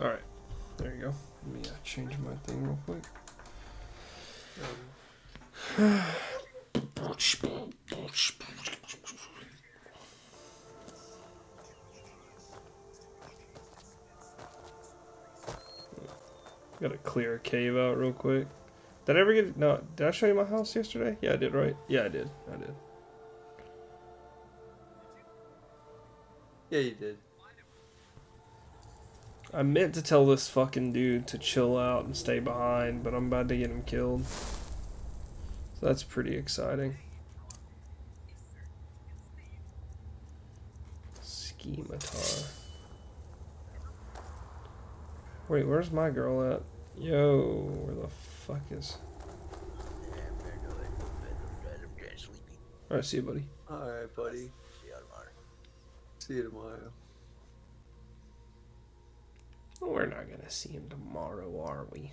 Alright. There you go. Let me uh, change my thing real quick. Gotta clear a cave out real quick. Did I ever get no? Did I show you my house yesterday? Yeah, I did. Right? Yeah, I did. I did. Yeah, you did. I meant to tell this fucking dude to chill out and stay behind, but I'm about to get him killed. So that's pretty exciting. Schematar. Wait, where's my girl at? Yo, where the fuck is... Alright, see you, buddy. Alright, buddy. See you tomorrow. See you tomorrow. We're not gonna see him tomorrow, are we?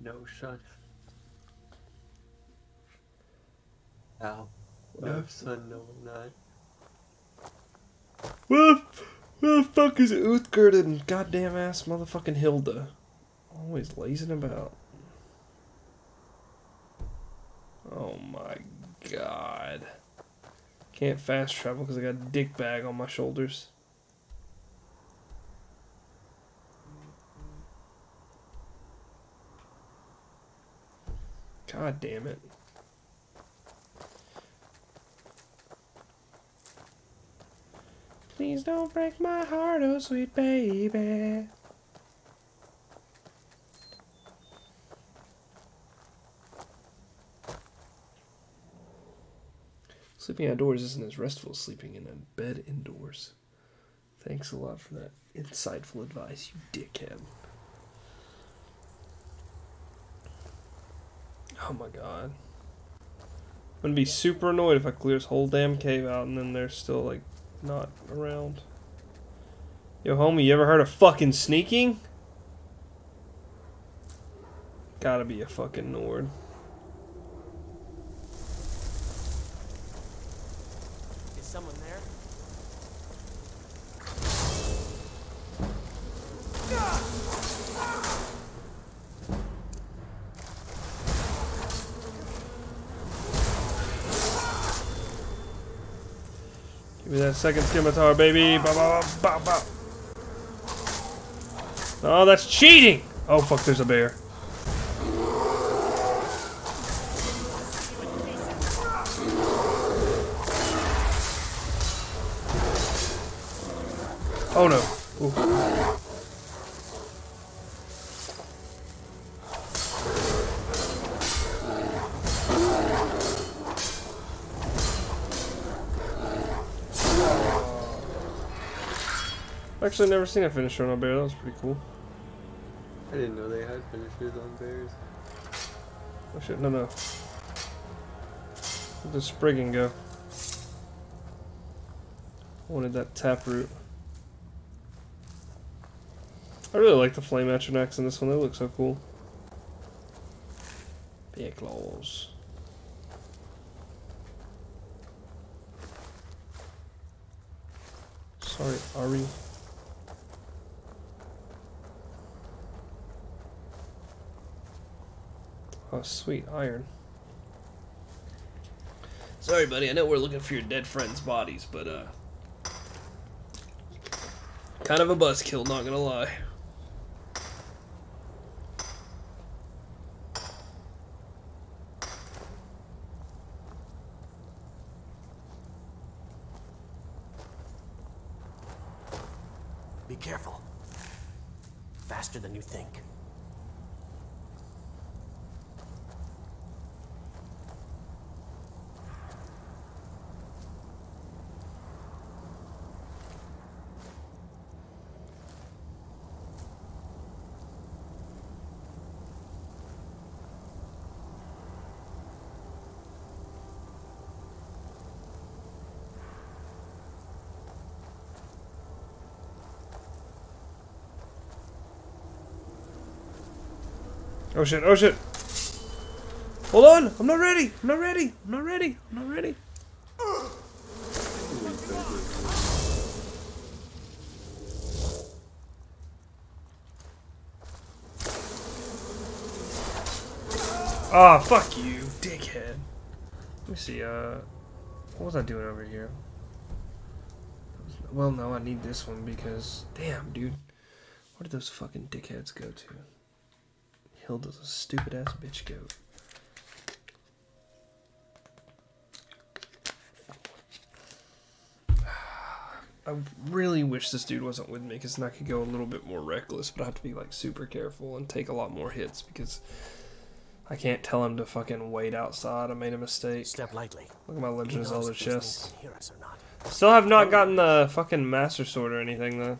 No, son. Ow. No. No, son, no, I'm not. Where, where the fuck is Uthgerd and goddamn ass motherfucking Hilda? Always lazing about. Oh my god. Can't fast travel because I got a dick bag on my shoulders. God damn it. Please don't break my heart, oh sweet baby. Sleeping outdoors isn't as restful as sleeping in a bed indoors. Thanks a lot for that insightful advice, you dickhead. Oh my god. I'm gonna be super annoyed if I clear this whole damn cave out and then they're still like not around. Yo, homie, you ever heard of fucking sneaking? Gotta be a fucking Nord. Give me that second scimitar, baby. Bow, bow, bow, bow, bow. Oh, that's cheating! Oh, fuck, there's a bear. Oh no. Ooh. Actually, never seen a finisher on a bear. That was pretty cool. I didn't know they had finishers on bears. Oh shit, no, no. Where'd the Spriggan go? Wanted that taproot. I really like the flame atronachs in this one. They look so cool. Bear claws. Sorry, Ari. Oh, sweet iron. Sorry, buddy. I know we're looking for your dead friends' bodies, but uh, kind of a buzzkill. Not gonna lie. Oh shit, oh shit. Hold on! I'm not ready! I'm not ready! I'm not ready! I'm not ready! Ah, oh, fuck you, dickhead. Let me see, uh... What was I doing over here? Well, no, I need this one because... Damn, dude. Where did those fucking dickheads go to? Hilda's a stupid-ass bitch goat. I really wish this dude wasn't with me because then I could go a little bit more reckless, but I have to be like super careful and take a lot more hits because I can't tell him to fucking wait outside. I made a mistake. Step lightly. Look at my Legend Who of Zelda if these things chest. can hear us or not. Still have not gotten the fucking Master Sword or anything though.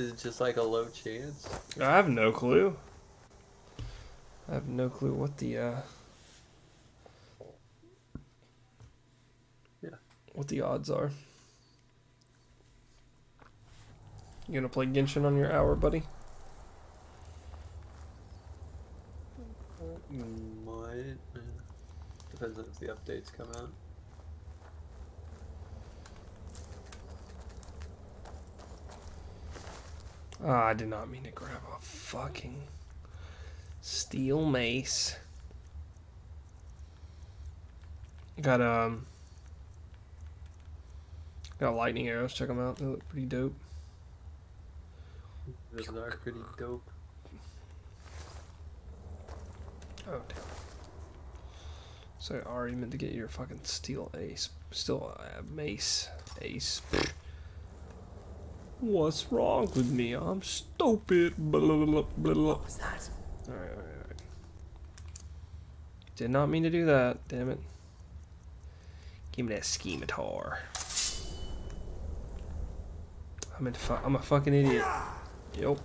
Is it just like a low chance? I have no clue. I have no clue what the uh Yeah. what the odds are. You gonna play Genshin on your hour, buddy? Might. yeah. Depends if the updates come out. Oh, I did not mean to grab a fucking steel mace. Got um got lightning arrows. Check them out. They look pretty dope. Those are pretty dope. Oh damn. So I already meant to get your fucking steel ace. Still uh, mace ace. What's wrong with me? I'm stupid. Blah, blah, blah. What was that? Alright, alright, alright. Did not mean to do that, damn it. Give me that scimitar. I'm, in I'm a fucking idiot. Yep.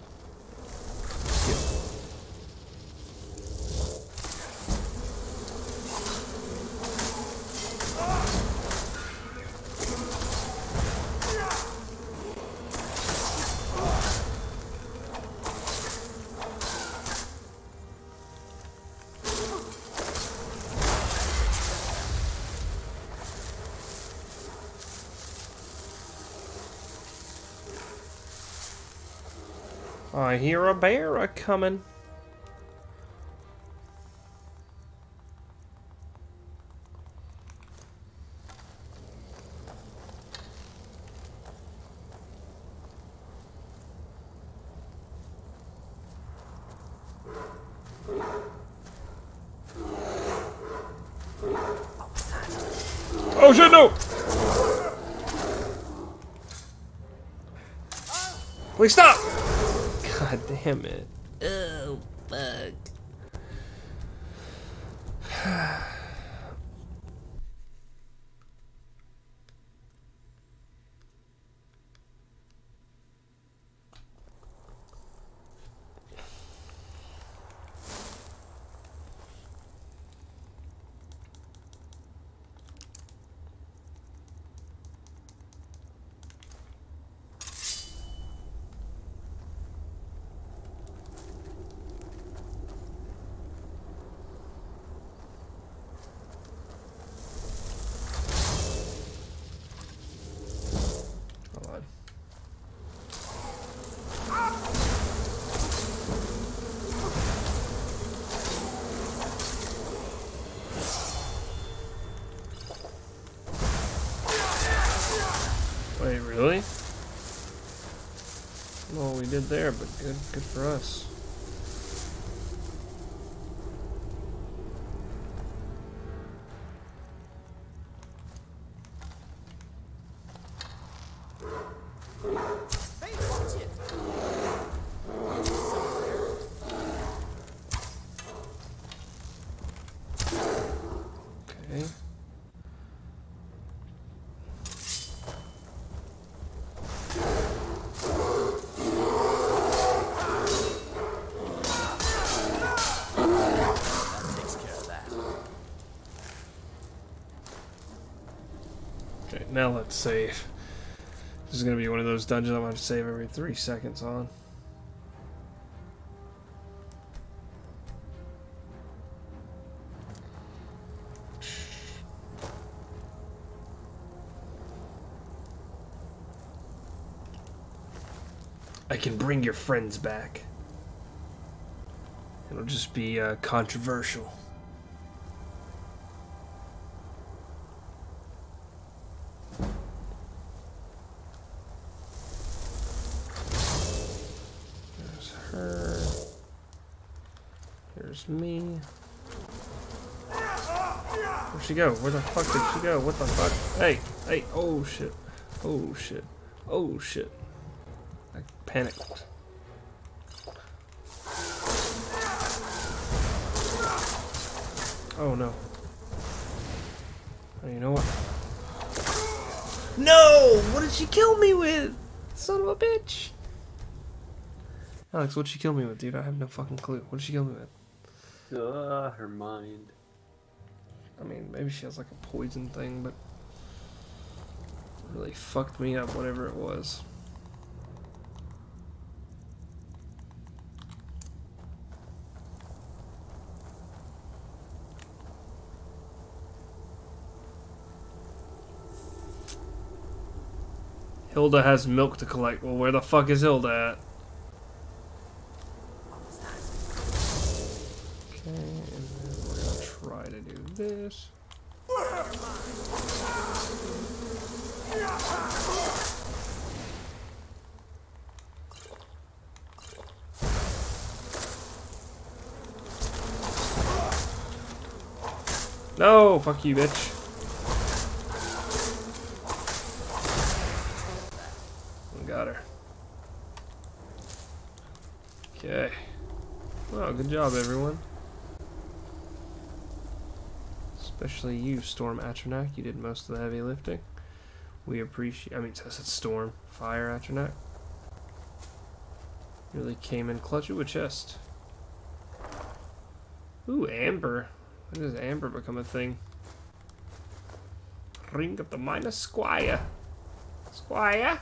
I hear a bear a coming. Oh shit, no! Please stop! God damn it. Oh, fuck. Hold on. Wait, really? Well, we did there, but good, good for us. Now let's save. This is gonna be one of those dungeons I'm gonna have to save every three seconds on. I can bring your friends back. It'll just be uh, controversial. There's her. Here's me. Where'd go? Where the fuck did she go? What the fuck? Hey, hey, oh shit. Oh shit. Oh shit. I panicked. Oh no. Oh, you know what? No! What did she kill me with? Son of a bitch! Alex, what'd she kill me with, dude? I have no fucking clue. What did she kill me with? Ugh, her mind. I mean, maybe she has like a poison thing, but really fucked me up, whatever it was. Hilda has milk to collect. Well, where the fuck is Hilda at? Okay, and then we're gonna try to do this. No, fuck you, bitch. We got her. Okay. Well, good job, everyone. Especially you, Storm Atronach. You did most of the heavy lifting. We appreciate. I mean, I said Storm, Fire Atronach. Really came in clutch. Ooh, a chest. Ooh, Amber. When does Amber become a thing? Ring of the Minor Squire. Squire?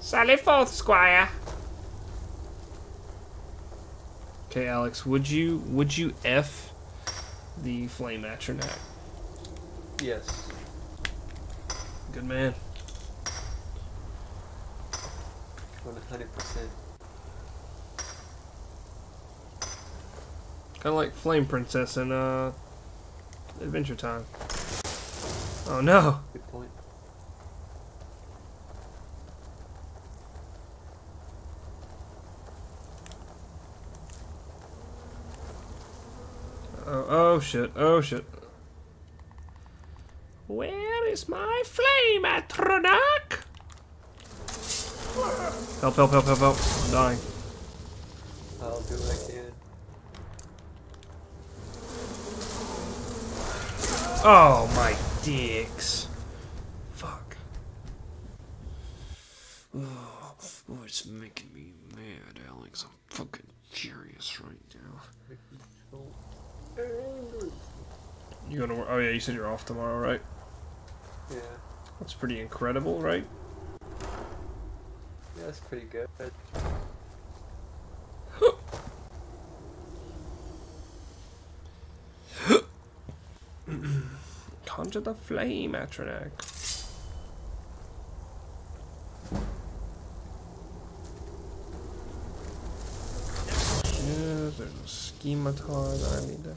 Sally forth, Squire. Okay, Alex, would you would you F the flame atronach? Yes. Good man. 100%. Kind of like Flame Princess in uh, Adventure Time. Oh no! Good point. Oh, oh shit! Oh shit! Where is my flame atronach? Help! Help! Help! Help! Help! I'm dying. I'll do what I can. Oh my dicks! Fuck. Oh, oh, it's making me mad, Alex. I'm fucking furious right now. You gonna work? Oh yeah, you said you're off tomorrow, right? Yeah. That's pretty incredible, right? Yeah, that's pretty good. Conjure the flame, Atronach. Yeah, there's a schematar that I need to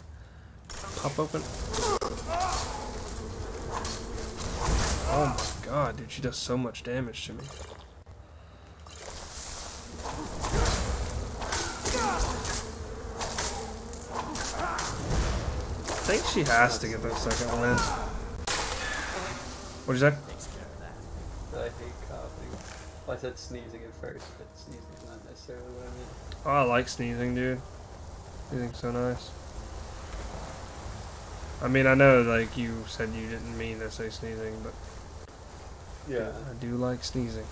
pop open. Oh my god, dude, she does so much damage to me. I think she has to get the second win. What'd you say? Takes care of that. I hate coughing. Uh, well, I said sneezing at first, but sneezing is not necessarily what I mean. Oh, I like sneezing, dude. Sneezing's so nice. I mean, I know, like, you said you didn't mean to say sneezing, but Yeah. I do like sneezing.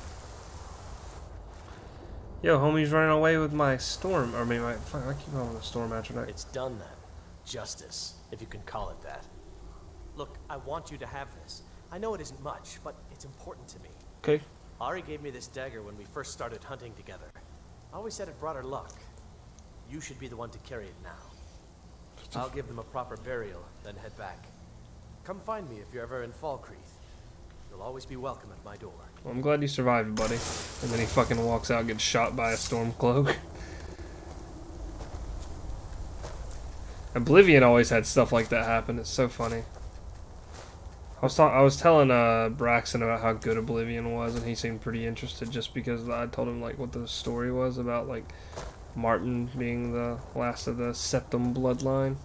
Yo, homie's running away with my storm. Or, I mean, my. Fuck, I keep calling it a storm atronach. It's done then. Justice, if you can call it that. Look, I want you to have this. I know it isn't much, but it's important to me. Okay. Ari gave me this dagger when we first started hunting together. I always said it brought her luck. You should be the one to carry it now. I'll give them a proper burial, then head back. Come find me if you're ever in Falkreath. You'll always be welcome at my door. Well, I'm glad you survived, buddy. And then he fucking walks out and gets shot by a storm cloak. Oblivion always had stuff like that happen. It's so funny. I was ta- I was telling uh, Braxton about how good Oblivion was, and he seemed pretty interested just because I told him like what the story was about, like Martin being the last of the Septim bloodline.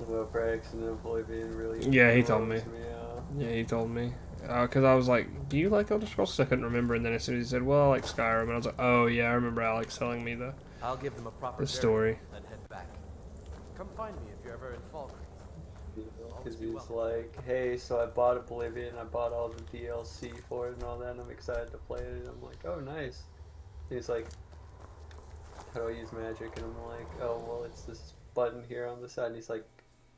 About Braxton and Oblivion really. Yeah, he told me. bums out. Yeah, he told me. Because I was like, "Do you like Elder Scrolls?" I couldn't remember, and then as soon as he said, "Well, I like Skyrim," and I was like, "Oh yeah, I remember Alex telling me the I'll give them a proper the burial, story." then head back. Come find me if you're ever in Falkreath. Because he's like, hey, so I bought Oblivion, I bought all the DLC for it and all that, and I'm excited to play it. And I'm like, oh, nice. And he's like, how do I use magic? And I'm like, oh, well, it's this button here on the side. And he's like,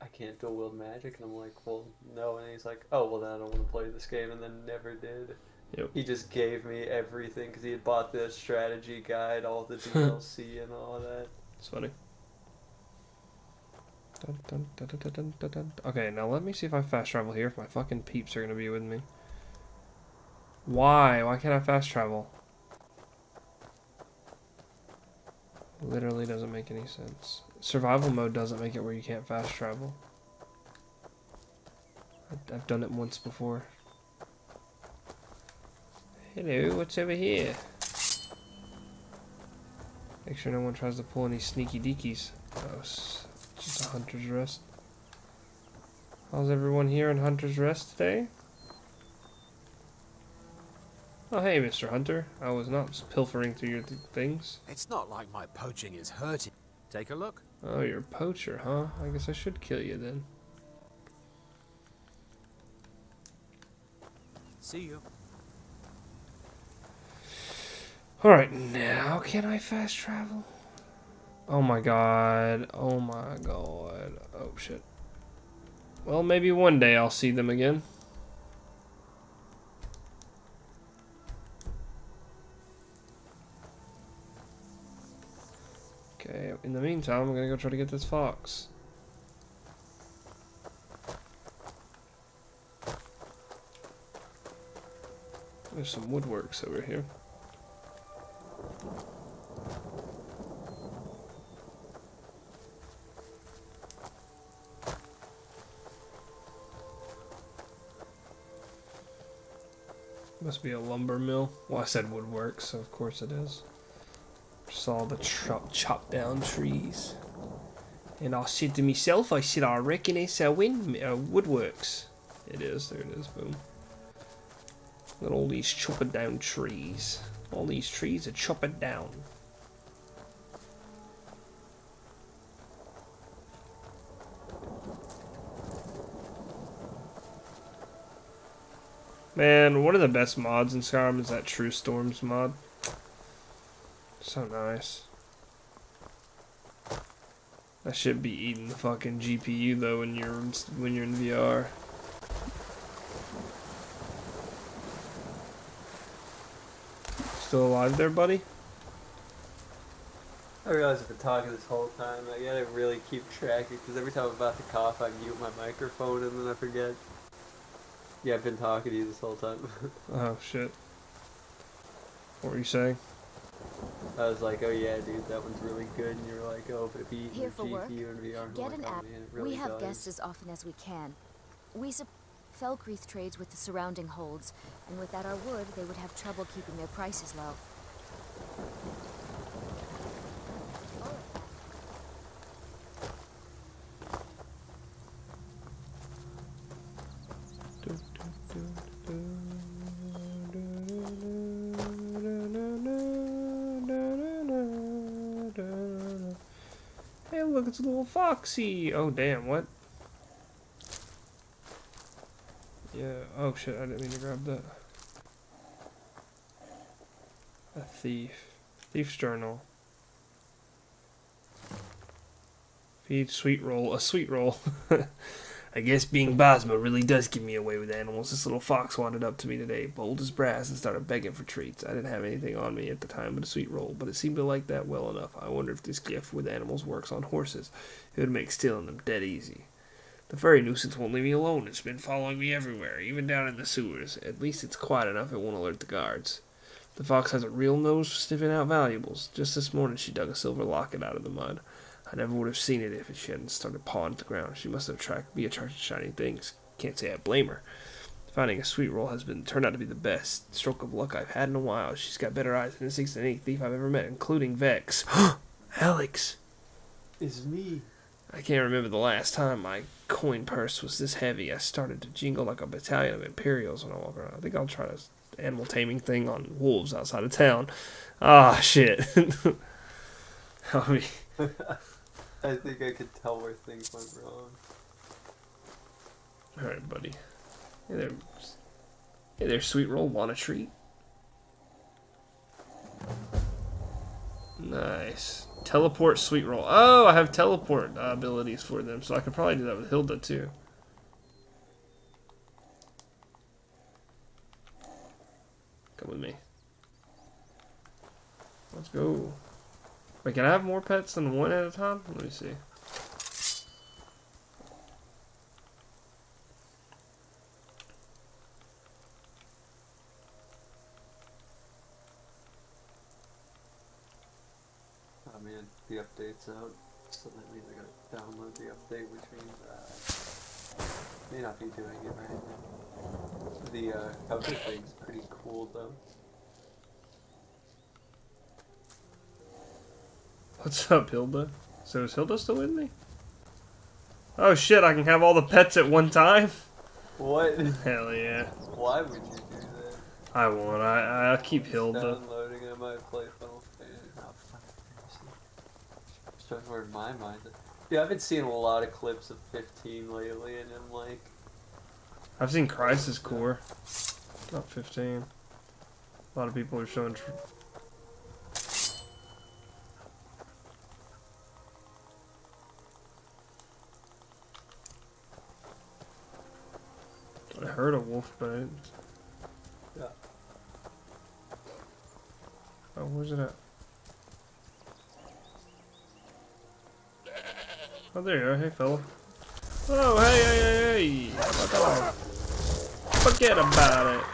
I can't dual wield magic. And I'm like, well, no. And he's like, oh, well, then I don't want to play this game. And then never did. Yep. He just gave me everything because he had bought the strategy guide, all the DLC, and all that. It's funny. Dun, dun, dun. Okay, now let me see if I fast travel here. If my fucking peeps are gonna be with me. Why? Why can't I fast travel? Literally doesn't make any sense. Survival mode doesn't make it where you can't fast travel. I've done it once before. Hello, what's over here? Make sure no one tries to pull any sneaky deekies. Oh, just a hunter's rest. How's everyone here in hunter's rest today? Oh, hey, Mr. Hunter. I was not pilfering through your th- things. It's not like my poaching is hurting. Take a look. Oh, you're a poacher, huh? I guess I should kill you then. See you. Alright, now can I fast travel? Oh my god. Oh my god. Oh shit. Well, maybe one day I'll see them again. Okay, in the meantime, I'm gonna go try to get this fox. There's some woodworks over here. Must be a lumber mill. Well, I said woodwork, so of course it is. Saw the chop chop down trees. And I said to myself, I said, I reckon it's a wind uh, woodworks. It is. There it is. Boom. Look at all these chopping down trees. All these trees are chopping down. Man, one of the best mods in Skyrim is that True Storms mod. So nice. That should be eating the fucking GPU though when you're in, when you're in VR. Still alive there, buddy? I realize I've been talking this whole time. I gotta really keep track because every time I'm about to cough, I mute my microphone and then I forget. Yeah, I've been talking to you this whole time. Oh shit. What were you saying? I was like, oh yeah, dude, that one's really good. And you were like, oh, but if you eat Here your for work? GPU and VR, I'm Get an app. really we have does. guests as often as we can. We sup- Falkreath trades with the surrounding holds, and without our wood, they would have trouble keeping their prices low. Look, it's a little foxy. Oh, damn, what? Yeah, oh shit, I didn't mean to grab that. A thief. Thief's journal. Feed sweet roll. A sweet roll. I guess being Bosmer really does give me away with animals. This little fox wandered up to me today, bold as brass, and started begging for treats. I didn't have anything on me at the time but a sweet roll, but it seemed to like that well enough. I wonder if this gift with animals works on horses. It would make stealing them dead easy. The furry nuisance won't leave me alone. It's been following me everywhere, even down in the sewers. At least it's quiet enough it won't alert the guards. The fox has a real nose for sniffing out valuables. Just this morning she dug a silver locket out of the mud. I never would have seen it if she hadn't started pawing at the ground. She must have attract, be attracted to shiny things. Can't say I blame her. Finding a sweet roll has been turned out to be the best stroke of luck I've had in a while. She's got better eyes and instincts than any thief I've ever met, including Vex. Alex! It's me. I can't remember the last time my coin purse was this heavy. I started to jingle like a battalion of Imperials when I walk around. I think I'll try this animal taming thing on wolves outside of town. Ah, shit. I mean, I think I could tell where things went wrong. alright, buddy. Hey there. Hey there, sweet roll. Want a treat? Nice. Teleport sweet roll. Oh, I have teleport abilities for them, so I could probably do that with Hilda too. Come with me. Let's go. Wait, can I have more pets than one at a time? Let me see. Oh man, the update's out. So that means I gotta download the update, which means uh, may not be doing it right now. The uh, cover thing's pretty cool though. What's up, Hilda? So is Hilda still with me? Oh shit, I can have all the pets at one time? What? Hell yeah. Why would you do that? I won't. I, I'll keep Hilda. Downloading, I might play Final Fantasy. Oh, fuck. Just trying to where my mind. Yeah, I've been seeing a lot of clips of 15 lately, and I'm like, I've seen Crisis Core. Not 15. A lot of people are showing. Heard a wolf bite. yeah. Oh, where's it at? Oh, there you are. Hey, fella. Oh, hey, hey, hey, hey! Forget about it.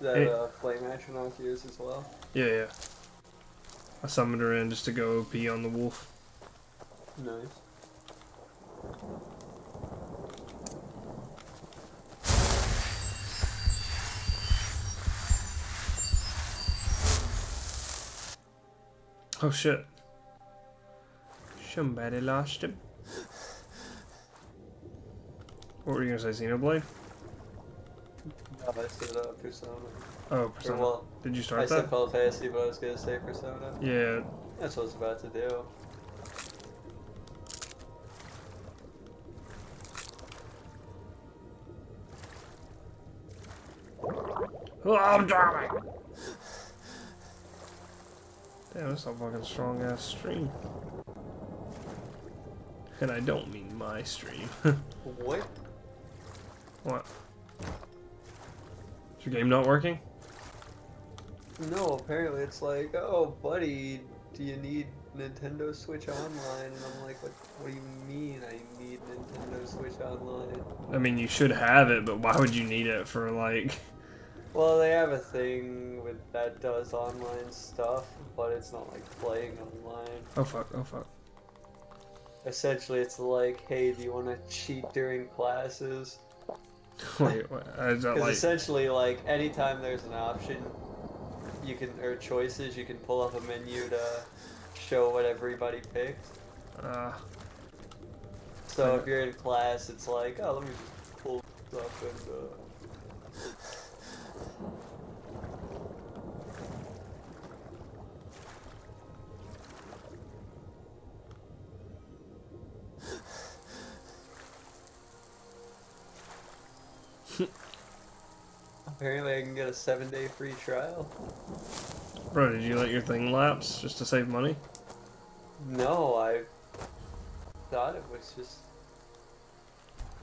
That Hey. uh, flame action on Gears as well. Yeah, yeah. I summoned her in just to go OP on the wolf. Nice. Oh shit. Somebody lost him. What were you gonna say, Xenoblade? Oh, I said uh, Persona. Oh, Or, Persona. well, Did you start I start said that? Final Fantasy, but I was gonna say Persona. Yeah. That's what I was about to do. Oh, I'm drowning! Damn, that's a fucking strong ass stream. And I don't mean my stream. What? what? Is your game not working? No, apparently it's like, oh, buddy, do you need Nintendo Switch Online? And I'm like, what, what do you mean I need Nintendo Switch Online? I mean, you should have it, but why would you need it for like? Well, they have a thing with that does online stuff, but it's not like playing online. Oh fuck! Oh fuck! Essentially, it's like, hey, do you want to cheat during classes? Wait, what? Is that Because like? essentially, like, anytime there's an option, you can, or choices, you can pull up a menu to show what everybody picked. Uh, So if you're in class, it's like, oh, let me just pull up and, uh... Apparently I can get a seven day free trial. bro, did you let your thing lapse just to save money? No, I thought it was just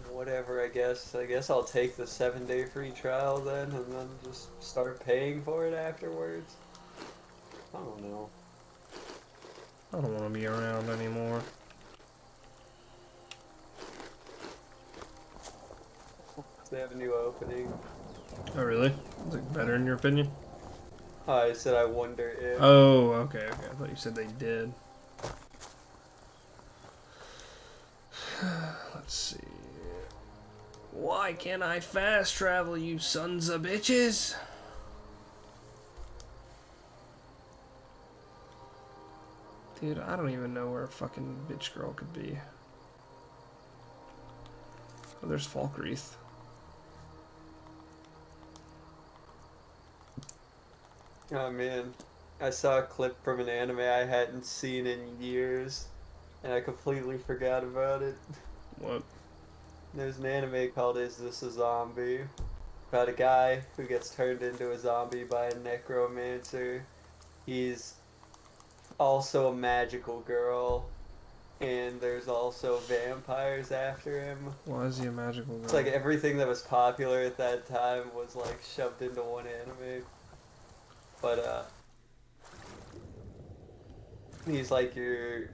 whatever. I guess. I guess I'll take the seven day free trial then, and then just start paying for it afterwards. I don't know. I don't want to be around anymore. They have a new opening. Oh, really? Is it better in your opinion? I said I wonder if. Oh, okay, okay. I thought you said they did. Let's see. Why can't I fast travel, you sons of bitches? Dude, I don't even know where a fucking bitch girl could be. Oh, there's Falkreath. Oh man, I saw a clip from an anime I hadn't seen in years, and I completely forgot about it. What? There's an anime called Is This a Zombie? About a guy who gets turned into a zombie by a necromancer. He's also a magical girl, and there's also vampires after him. Why is he a magical girl? It's like everything that was popular at that time was like shoved into one anime. But uh he's like your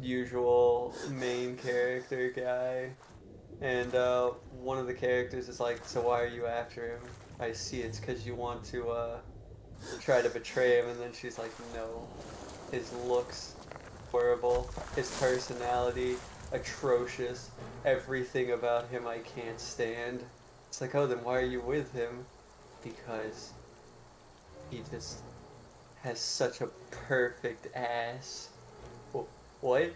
usual main character guy. And uh one of the characters is like, "So why are you after him?" I see it's cuz you want to uh try to betray him and then she's like, "No. His looks horrible. His personality atrocious. Everything about him I can't stand. It's like, oh, then why are you with him? Because he just has such a perfect ass. What?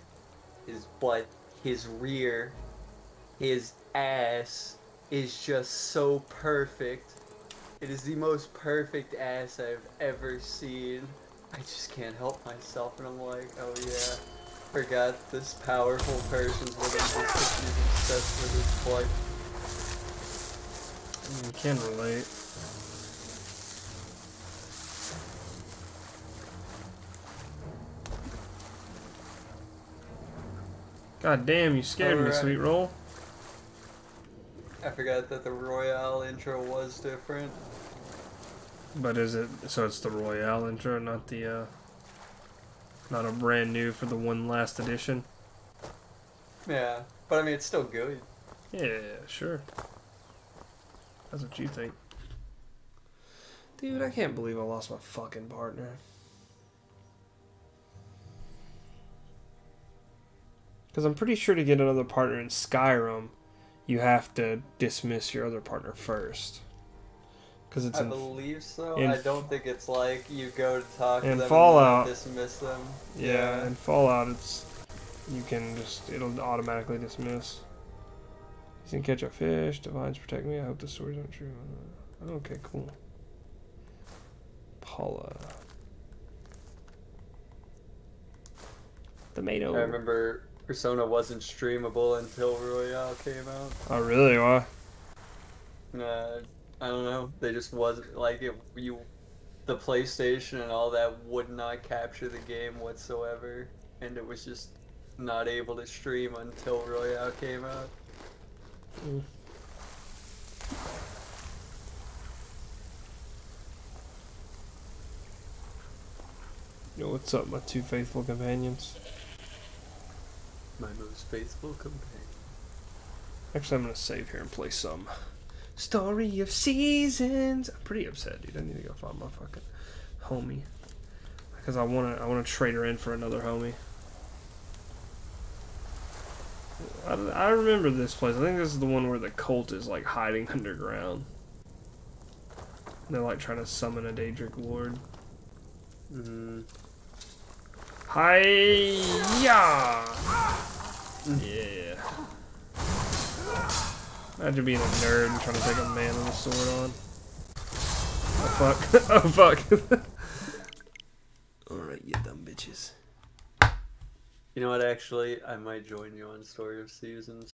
His butt, his rear, his ass is just so perfect. It is the most perfect ass I've ever seen. I just can't help myself, and I'm like, oh yeah, forgot this powerful person's him just 'cause she's obsessed with his butt. Mm, you can relate. God damn, you scared me, sweet roll. I forgot that the Royal intro was different. But is it so? It's the Royal intro, not the uh, not a brand new for the one last edition. Yeah, but I mean, it's still good. Yeah, sure. That's what you think, dude. I can't believe I lost my fucking partner. Because I'm pretty sure to get another partner in Skyrim, you have to dismiss your other partner first. Because it's I in believe so. in I don't think it's like you go to talk to them Fallout- and dismiss them. Yeah, in Fallout, it's you can just it'll automatically dismiss. You can catch a fish. Divines protect me. I hope the stories aren't true. Okay, cool. Paula. Tomato. I remember Persona wasn't streamable until Royal came out. Oh, really? Why? Uh, I don't know. They just wasn't like it. You, the PlayStation and all that would not capture the game whatsoever, and it was just not able to stream until Royal came out. Yo, what's up, my two faithful companions? My most faithful companion. Actually, I'm gonna save here and play some Story of Seasons. I'm pretty upset, dude. I need to go find my fucking homie because I wanna I wanna trade her in for another homie. I, I remember this place. I think this is the one where the cult is like hiding underground. They're like trying to summon a Daedric Lord. Mm, Hiya! Yeah. Imagine being a nerd and trying to take a man with a sword on. Oh fuck. oh fuck. Alright, you dumb bitches. you know what? Actually, I might join you on Story of Seasons.